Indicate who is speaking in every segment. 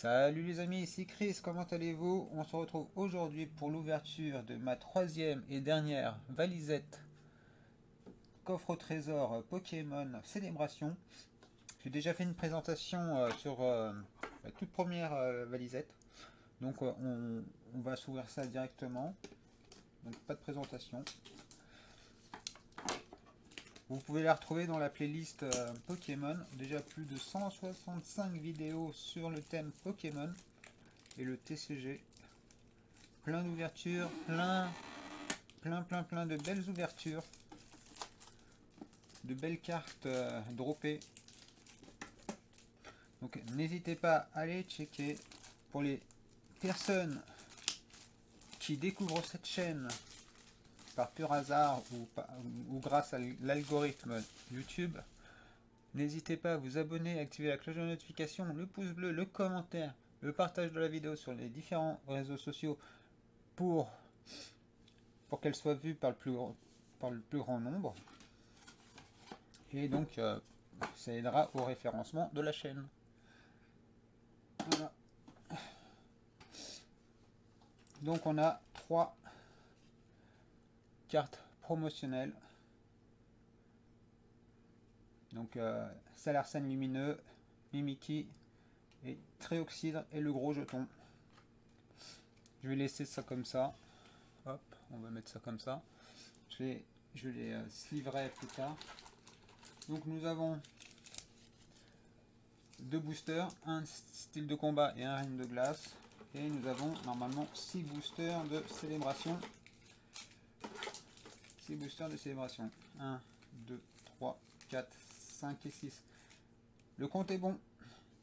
Speaker 1: Salut les amis, ici Chris, comment allez-vous? On se retrouve aujourd'hui pour l'ouverture de ma troisième et dernière valisette coffre au trésor Pokémon Célébration. J'ai déjà fait une présentation euh, sur euh, la toute première euh, valisette, donc on, on va s'ouvrir ça directement, donc pas de présentation. Vous pouvez la retrouver dans la playlist euh, Pokémon. Déjà plus de 165 vidéos sur le thème Pokémon et le TCG. Plein d'ouvertures, plein, plein, plein, plein de belles ouvertures. De belles cartes euh, droppées. Donc n'hésitez pas à aller checker. Pour les personnes qui découvrent cette chaîne par pur hasard ou, ou grâce à l'algorithme YouTube, n'hésitez pas à vous abonner, activer la cloche de notification, le pouce bleu, le commentaire, le partage de la vidéo sur les différents réseaux sociaux pour, pour qu'elle soit vue par le, plus, par le plus grand nombre. Et donc, euh, ça aidera au référencement de la chaîne. Voilà. Donc on a trois carte promotionnelle. Donc euh, Salarsène lumineux, Mimiki et Tréoxydre et le gros jeton. Je vais laisser ça comme ça. Hop, on va mettre ça comme ça. Je les, je les euh, plus tard. Donc nous avons deux boosters, un style de combat et un reine de glace. Et nous avons normalement six boosters de célébration boosters de célébration. 1, 2, 3, 4, 5 et 6. Le compte est bon.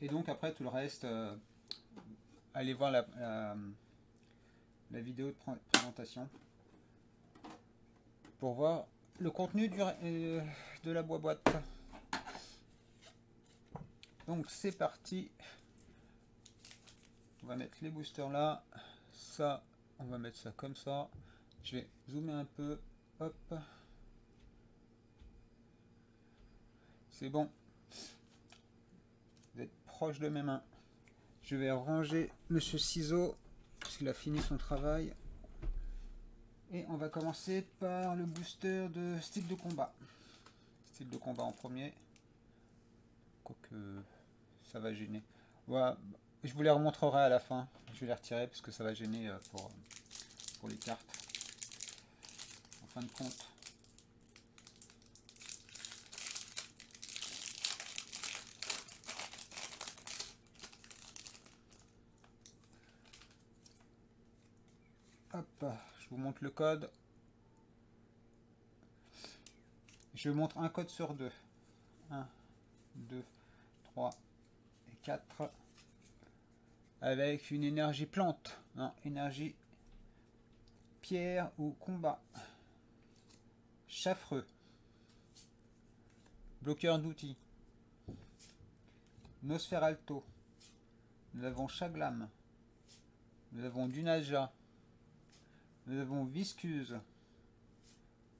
Speaker 1: Et donc après tout le reste, euh, allez voir la, la, vidéo de présentation pour voir le contenu du, euh, de la boîte. Donc c'est parti. On va mettre les boosters là. Ça, on va mettre ça comme ça. Je vais zoomer un peu c'est bon. Vous êtes proche de mes mains. Je vais ranger Monsieur Ciseau, parce qu'il a fini son travail. Et on va commencer par le booster de style de combat. Style de combat en premier. Quoique ça va gêner. Voilà. Je vous les remontrerai à la fin. Je vais les retirer parce que ça va gêner euh, pour les cartes fin de compte. Hop, je vous montre le code. Je montre un code sur deux. 1, 2, 3 et 4. Avec une énergie plante. Non, énergie pierre ou combat. Chaffreux. Bloqueur d'outils. Nosferalto. Nous avons Chaglam. Nous avons Dunaja. Nous avons Viscuse.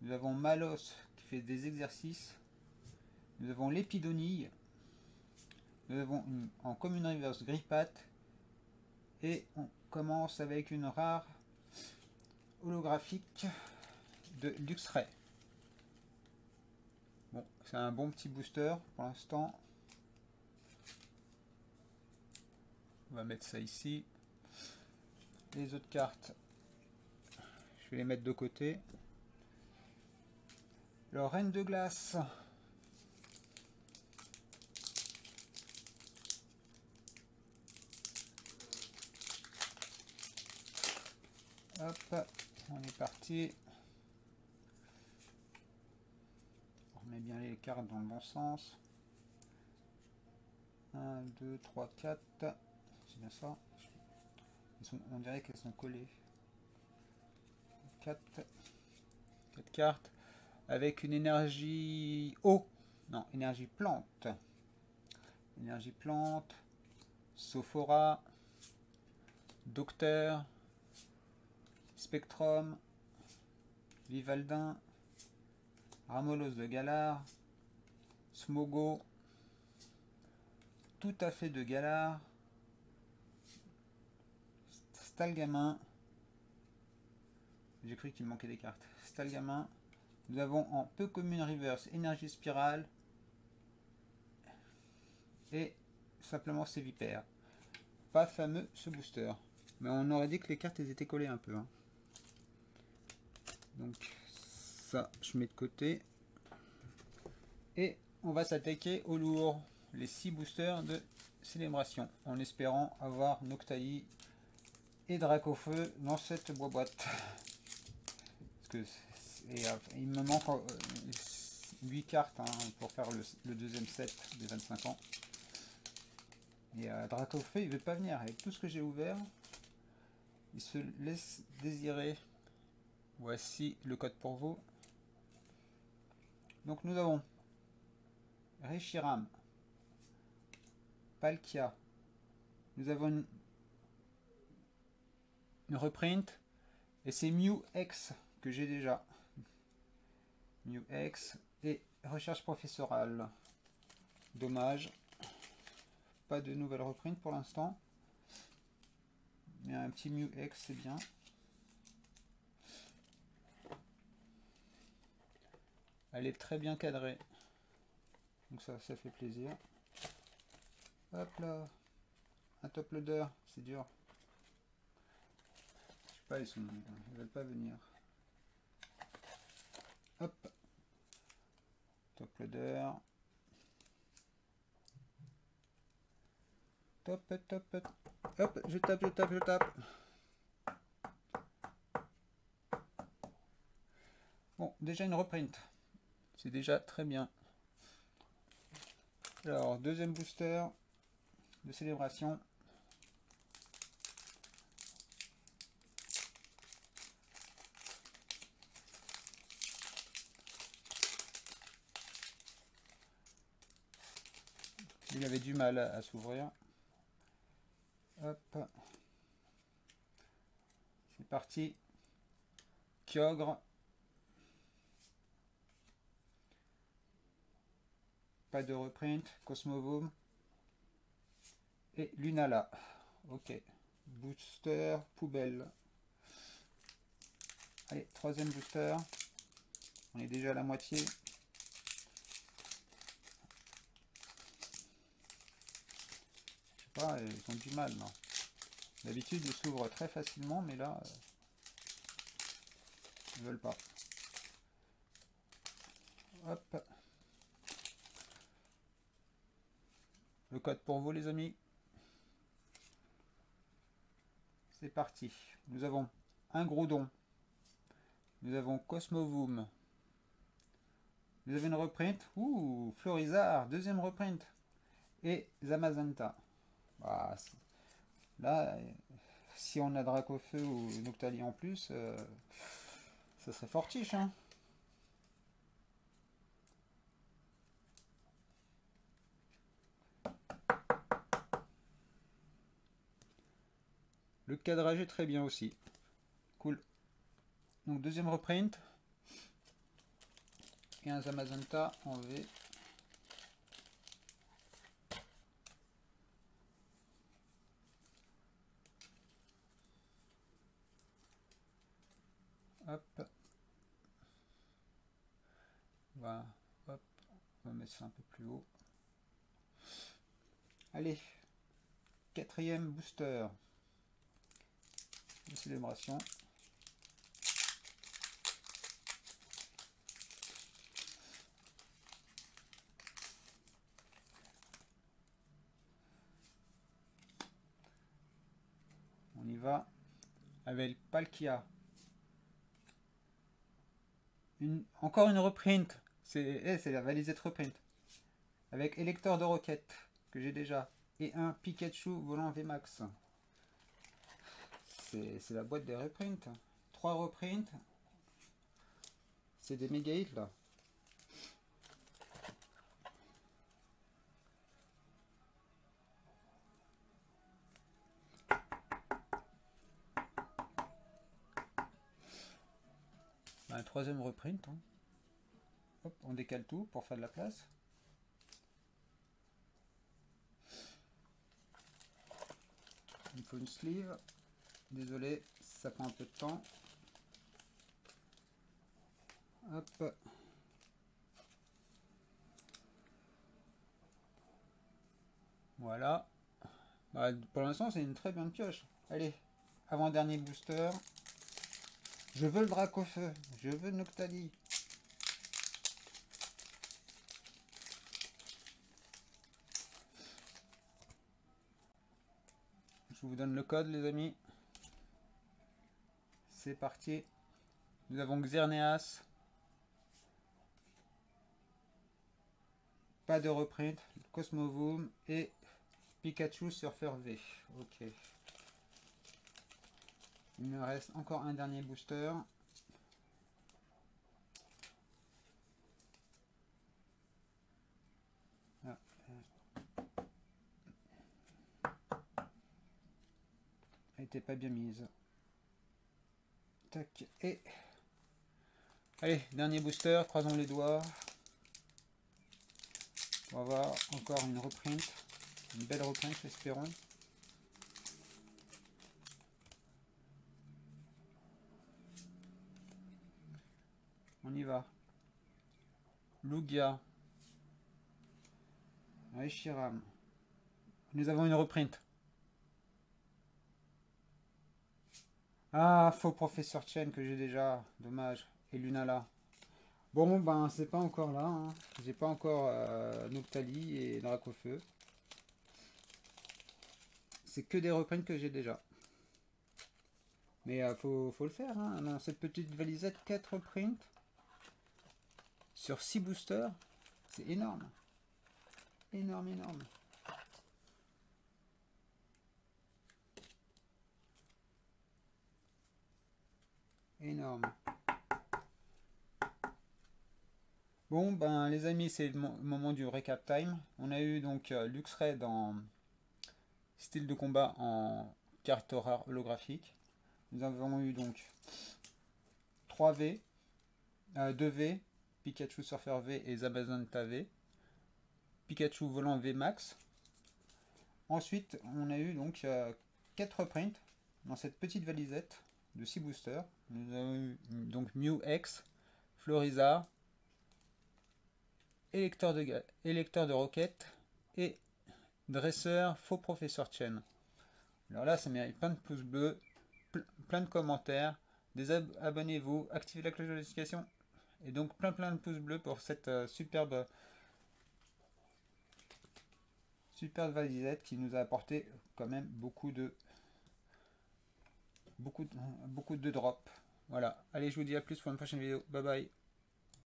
Speaker 1: Nous avons Malos qui fait des exercices. Nous avons l'Épidonille. Nous avons en commune reverse Gripat. Et on commence avec une rare holographique de Luxray. Bon, c'est un bon petit booster pour l'instant. On va mettre ça ici. Les autres cartes, je vais les mettre de côté. Le reine de glace. Hop, on est parti. Bien les cartes dans le bon sens. 1, 2, 3, 4. C'est bien ça. on dirait qu'elles sont collées. 4. 4 cartes. Avec une énergie eau. Non, énergie plante. Énergie plante. Sophora. Docteur. Spectrum. Vivaldin. Ramolos de Galar, Smogo, tout à fait de Galar, Stalgamin. J'ai cru qu'il manquait des cartes. Stalgamin. Nous avons en peu commune reverse énergie spirale et simplement ces vipères. Pas fameux ce booster. Mais on aurait dit que les cartes étaient collées un peu. Hein. Donc je mets de côté. Et on va s'attaquer au lourd. Les 6 boosters de célébration. En espérant avoir Noctali et Dracofeu dans cette boîte. Parce que euh, il me manque 8 euh, cartes hein, pour faire le, deuxième set des 25 ans. Et euh, Dracofeu, il veut pas venir. Avec tout ce que j'ai ouvert, il se laisse désirer. Voici le code pour vous. Donc nous avons Reshiram, Palkia. Nous avons une, reprint et c'est Mew X que j'ai déjà. Mew X et recherche professorale. Dommage. Pas de nouvelle reprint pour l'instant. Mais un petit Mew X c'est bien. Elle est très bien cadrée. Donc ça, ça fait plaisir. Hop là. Un top loader, c'est dur. Je sais pas, ils sont. Ils veulent pas venir. Hop. Top loader. Top, top, top. Hop, je tape, je tape, je tape. Bon, déjà une reprint. C'est déjà très bien. Alors, deuxième booster de célébration. Il avait du mal à s'ouvrir. Hop. C'est parti. Kyogre. Pas de reprint. Cosmovoom. Et Lunala. Ok. Booster poubelle. Allez, troisième booster. On est déjà à la moitié. Je sais pas, ils ont du mal, non D'habitude, ils s'ouvrent très facilement, mais là, euh, ils veulent pas. Hop. Le code pour vous les amis. C'est parti. Nous avons un gros don. Nous avons Cosmovoom. Vous avez une reprint. Ouh, Florizard, deuxième reprint. Et Zamazanta. Ah, là, si on a Dracofeu ou Noctali en plus, euh, ça serait fortiche. Hein Le cadrage est très bien aussi. Cool. Donc deuxième reprint. Et un Zamazenta en V. Hop. Voilà. Hop. On va mettre ça un peu plus haut. Allez. Quatrième booster célébration. On y va avec Palkia. Une, encore une reprint. C'est eh, la valisette reprint. Avec électeur de roquette que j'ai déjà. Et un Pikachu volant VMAX c'est la boîte des reprints. Trois reprints. C'est des méga là. Un troisième reprint. Hein. On décale tout pour faire de la place. Il faut une sleeve. Désolé, ça prend un peu de temps. Hop. Voilà. Bah, pour l'instant, c'est une très bonne pioche. Allez, avant-dernier booster. Je veux le drac au feu. Je veux Noctali. Je vous donne le code, les amis. C'est parti. Nous avons Xerneas. Pas de reprint. Cosmovoom et Pikachu Surfer V. Ok. Il me reste encore un dernier booster. Ah, Elle était pas bien mise. Tac. Et... Allez, dernier booster, croisons les doigts. On va voir encore une reprint. Une belle reprint, espérons. On y va. Lugia. Aishiram. Nous avons une reprint. Ah, faux professeur Chen que j'ai déjà. Dommage. Et Lunala. Bon, ben, c'est pas encore là. Hein. J'ai pas encore euh, Noctali et Dracofeu. C'est que des reprints que j'ai déjà. Mais euh, faut, faut, le faire. Hein. cette petite valisette, 4 prints sur 6 boosters, c'est énorme. Énorme, énorme. Énorme. Bon, ben les amis, c'est le moment du recap time. On a eu donc euh, Luxray dans style de combat en carte holographique. Nous avons eu donc 3V, 2V, Pikachu Surfer V et Zabazanta V. Pikachu Volant V Max. Ensuite, on a eu donc 4 prints dans cette petite valisette de 6 boosters. Nous avons eu donc Mew X, Florizard, électeur de, électeur de roquette et dresseur faux professeur Chen. Alors là, ça mérite plein de pouces bleus, plein de commentaires. Abonnez-vous, activez la cloche de notification et donc plein plein de pouces bleus pour cette euh, superbe superbe valisette qui nous a apporté quand même beaucoup de beaucoup de, beaucoup de drops. Voilà. Allez, je vous dis à plus pour une prochaine vidéo. Bye bye.